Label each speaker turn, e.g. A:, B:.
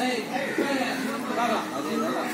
A: 哎，哎点，大了，好的，来，